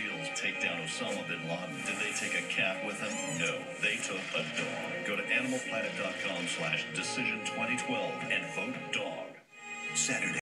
SEALs take down Osama bin Laden, did they take a cat with them? No, they took a dog. Go to animalplanet.com slash decision 2012 and vote dog. Saturday.